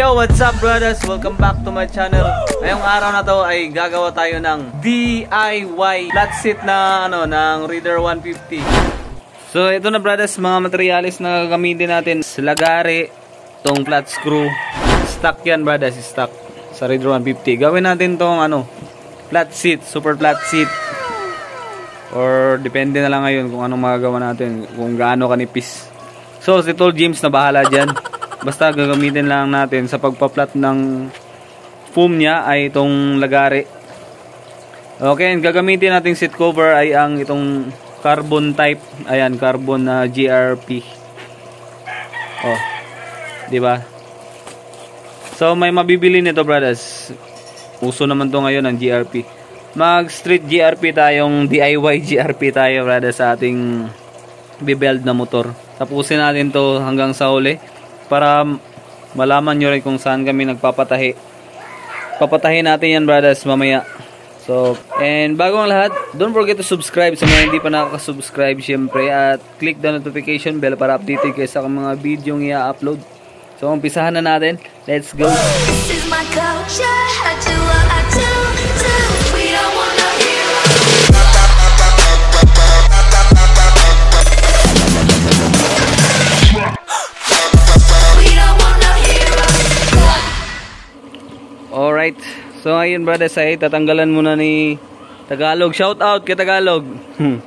Yo, what's up brothers? Welcome back to my channel. Ngayong araw na to ay gagawa tayo ng DIY flat seat na ano ng Reader 150. So ito na brothers, mga materialis na gagamitin natin. Lagare, tong flat screw. Stock yan brothers, stock sa Reader 150. Gawin natin tong ano, flat seat, super flat seat. Or depende na lang ngayon kung anong magagawa natin, kung gaano kanipis. So si Tol James na bahala dyan. Basta gagamitin lang natin sa pagpa-flat ng foam niya ay itong lagare. Okay, gagamitin nating seat cover ay ang itong carbon type. Ayan, carbon na uh, GRP. Oh. 'Di ba? So may mabibili nito, brothers. Uso naman 'to ngayon ang GRP. Mag street GRP tayong DIY GRP tayo, brothers, sa ating bibuild na motor. Tapusin natin 'to hanggang sa uli para malaman nyo rin kung saan kami nagpapatahi. Papatahin natin yan brothers mamaya. So, and bago ang lahat, don't forget to subscribe sa mga hindi pa nakaka-subscribe syempre at click the notification bell para updated kayo sa mga video yung i-upload. So, umpisahan na natin. Let's go! This is my culture. I do what I do, So ayun brother, ay tatanggalan muna ni Tagalog. Shout out kay Tagalog. Hmm.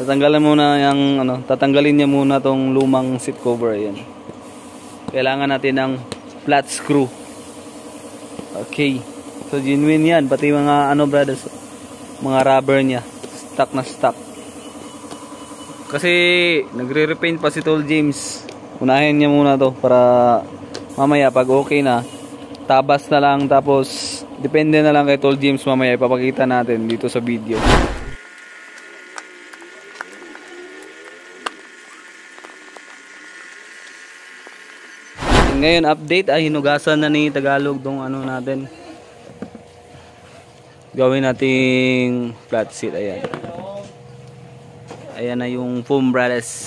tatanggalan muna yung ano, tatanggalin niya muna tong lumang seat cover ayan. Kailangan natin ng flat screw. Okay. So genuine 'yan, pati mga ano brothers, mga rubber niya, stock na stock. Kasi nagre-repaint pa si Tol James. Unahin niya muna to para mamaya pag okay na tabas na lang tapos depende na lang kay Tol James mamaya ipapakita natin dito sa video. Ngayon update. Ay hinugasan na ni Tagalog dong ano natin. Gawin nating flat seat ayan. Ayan na yung foam brothers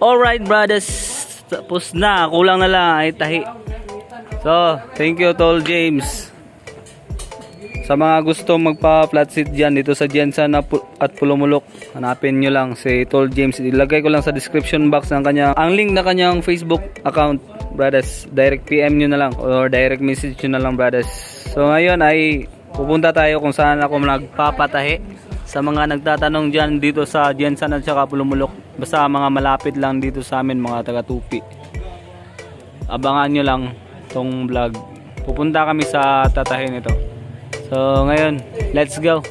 Alright brothers, tapos na, kulang na lang ay tahi. So, thank you Tol James. Sa mga gusto magpa flat seat dyan dito sa Jensen at Pulumulok, hanapin nyo lang si Tol James. Ilagay ko lang sa description box ng kanya, ang link na kanyang Facebook account, brothers. Direct PM nyo na lang or direct message nyo na lang, brothers. So ngayon ay pupunta tayo kung saan ako nagpapatahi sa mga nagtatanong dyan dito sa Jensen at saka Pulumulok. Basta mga malapit lang dito sa amin, mga taga-tupi. Abangan nyo lang tong vlog. Pupunta kami sa tatahin ito. So ngayon, let's go.